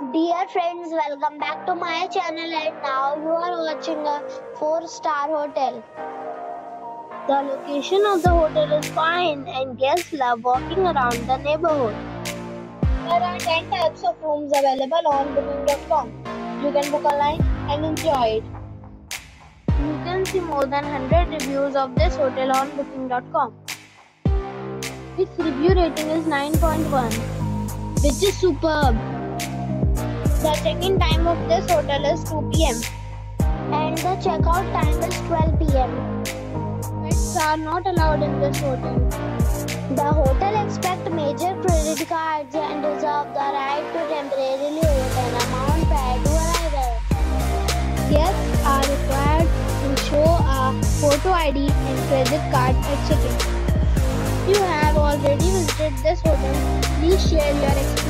Dear friends, welcome back to my channel and now you are watching a 4 star hotel. The location of the hotel is fine and guests love walking around the neighborhood. There are 10 types of rooms available on booking.com. You can book online and enjoy it. You can see more than 100 reviews of this hotel on booking.com. Its review rating is 9.1, which is superb. The check-in time of this hotel is 2 p.m. And the checkout time is 12 pm. Pets are not allowed in this hotel. The hotel accepts major credit cards and reserves the right to temporarily hold an amount prior to arrival. Guests are required to show a photo ID and credit card at check-in. If you have already visited this hotel, please share your experience